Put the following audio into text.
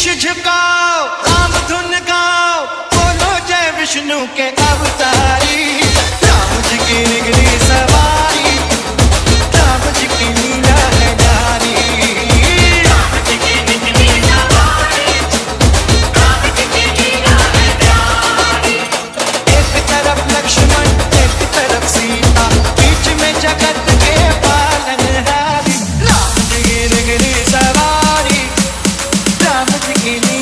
शीश झुकाओ राम धुन गाओ बोलो जय विष्णु के अवतारी। Give me